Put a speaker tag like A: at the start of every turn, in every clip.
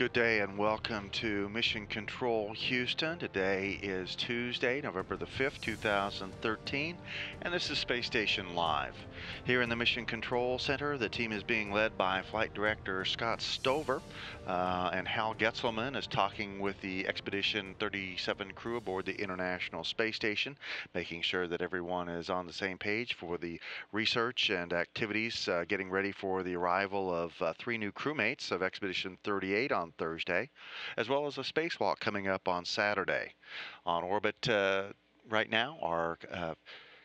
A: Good day and welcome to Mission Control Houston. Today is Tuesday, November the 5th, 2013, and this is Space Station Live. Here in the Mission Control Center, the team is being led by Flight Director Scott Stover, uh, and Hal Getzelman is talking with the Expedition 37 crew aboard the International Space Station, making sure that everyone is on the same page for the research and activities, uh, getting ready for the arrival of uh, three new crewmates of Expedition 38 on Thursday, as well as a spacewalk coming up on Saturday. On orbit uh, right now are uh,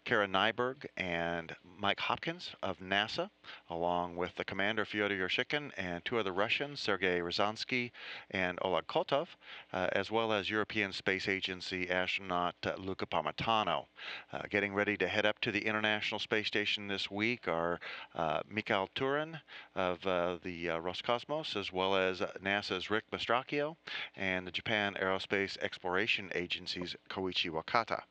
A: Karen Nyberg and Mike Hopkins of NASA, along with the commander Fyodor Yurchikhin and two other Russians, Sergei Ryazanskiy and Oleg Kotov, uh, as well as European Space Agency astronaut uh, Luca Parmitano. Uh, getting ready to head up to the International Space Station this week are uh, Mikhail Tyurin of uh, the uh, Roscosmos, as well as NASA's Rick Mastracchio and the Japan Aerospace Exploration Agency's Koichi Wakata.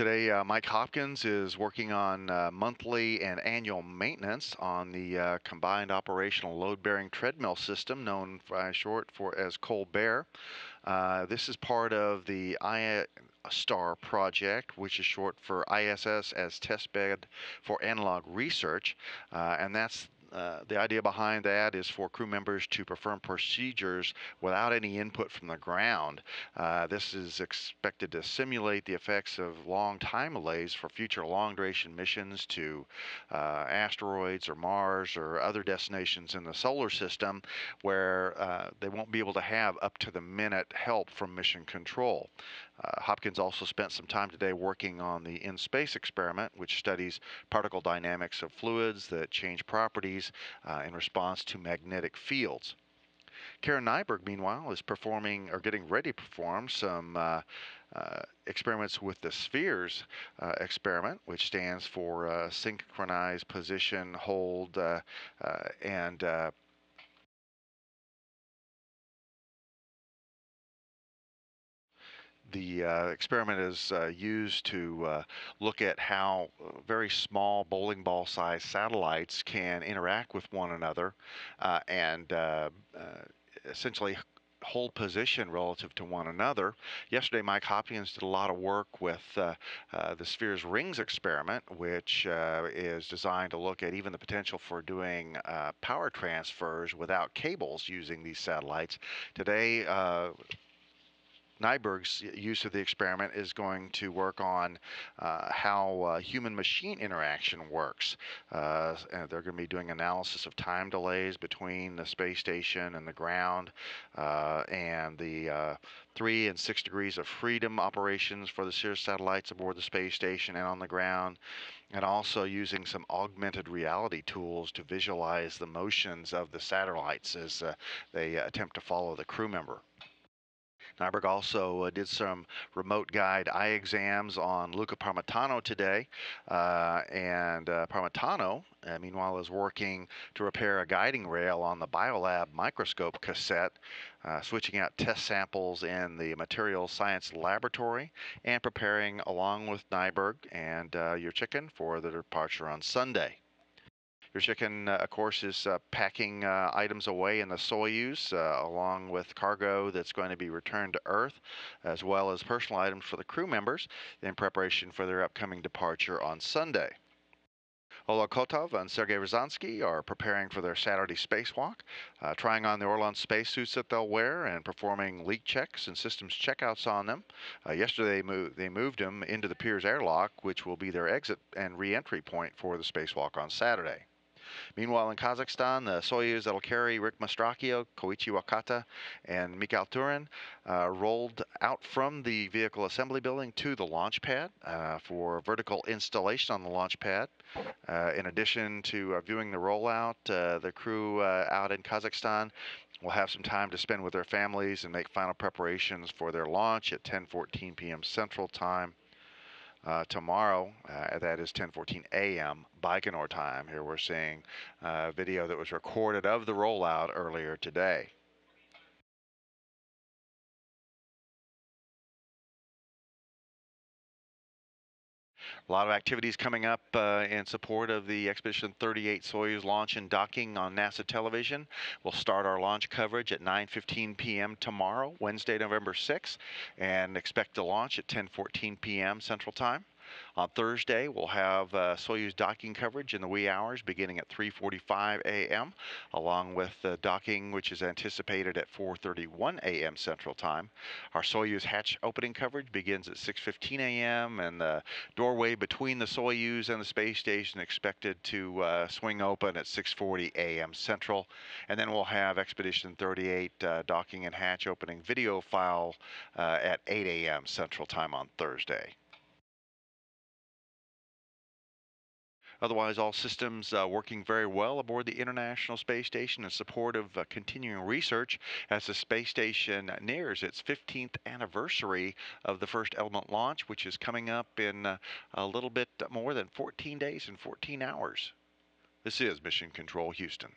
A: Today, uh, Mike Hopkins is working on uh, monthly and annual maintenance on the uh, combined operational load-bearing treadmill system, known for, short for as Colbert. Uh, this is part of the ISTAR project, which is short for ISS as testbed for analog research, uh, and that's uh, the idea behind that is for crew members to perform procedures without any input from the ground. Uh, this is expected to simulate the effects of long time delays for future long duration missions to uh, asteroids or Mars or other destinations in the solar system where uh, they won't be able to have up to the minute help from mission control. Uh, Hopkins also spent some time today working on the InSPACE experiment, which studies particle dynamics of fluids that change properties uh, in response to magnetic fields. Karen Nyberg, meanwhile, is performing or getting ready to perform some uh, uh, experiments with the spheres uh, experiment, which stands for uh, synchronized position, hold, uh, and the uh, experiment is uh, used to uh, look at how uh, very small bowling ball sized satellites can interact with one another uh, and uh, essentially hold position relative to one another. Yesterday, Mike Hopkins did a lot of work with uh, uh, the Spheres Rings experiment, which uh, is designed to look at even the potential for doing power transfers without cables using these satellites. Today, Nyberg's use of the experiment is going to work on uh, how uh, human-machine interaction works. Uh, they're going to be doing analysis of time delays between the space station and the ground, uh, and the uh, three and six degrees of freedom operations for the Spheres satellites aboard the space station and on the ground, and also using some augmented reality tools to visualize the motions of the satellites as uh, they attempt to follow the crew member. Nyberg also uh, did some remote guide eye exams on Luca Parmitano today. Uh, and uh, Parmitano, uh, meanwhile, is working to repair a guiding rail on the Biolab microscope cassette, uh, switching out test samples in the materials science laboratory, and preparing, along with Nyberg and uh, Yurchikhin for the departure on Sunday. Yurchikhin, uh, of course, is uh, packing uh, items away in the Soyuz, uh, along with cargo that's going to be returned to Earth, as well as personal items for the crew members in preparation for their upcoming departure on Sunday. Oleg Kotov and Sergei Ryazanskiy are preparing for their Saturday spacewalk, uh, trying on the Orlan spacesuits that they'll wear and performing leak checks and systems checkouts on them. Uh, yesterday, they, moved, they moved them into the Pirs airlock, which will be their exit and re-entry point for the spacewalk on Saturday. Meanwhile, in Kazakhstan, the Soyuz that'll carry Rick Mastracchio, Koichi Wakata, and Mikhail Tyurin uh, rolled out from the vehicle assembly building to the launch pad uh, for vertical installation on the launch pad. Uh, in addition to uh, viewing the rollout, uh, the crew uh, out in Kazakhstan will have some time to spend with their families and make final preparations for their launch at 10:14 p.m. Central Time. Uh, tomorrow, uh, that is 10:14 a.m. Baikonur time. Here we're seeing a uh, video that was recorded of the rollout earlier today. A lot of activities coming up uh, in support of the Expedition 38 Soyuz launch and docking on NASA television. We'll start our launch coverage at 9:15 p.m. tomorrow, Wednesday, November 6th, and expect to launch at 10:14 p.m. Central Time. On Thursday, we'll have uh, Soyuz docking coverage in the wee hours beginning at 3.45 a.m., along with the docking, which is anticipated at 4.31 a.m. Central Time. Our Soyuz hatch opening coverage begins at 6.15 a.m., and the doorway between the Soyuz and the space station expected to uh, swing open at 6.40 a.m. Central. And then we'll have Expedition 38 uh, docking and hatch opening video file uh, at 8 a.m. Central Time on Thursday. Otherwise, all systems uh, working very well aboard the International Space Station in support of uh, continuing research as the space station nears its 15th anniversary of the first Element launch, which is coming up in uh, a little bit more than 14 days and 14 hours. This is Mission Control Houston.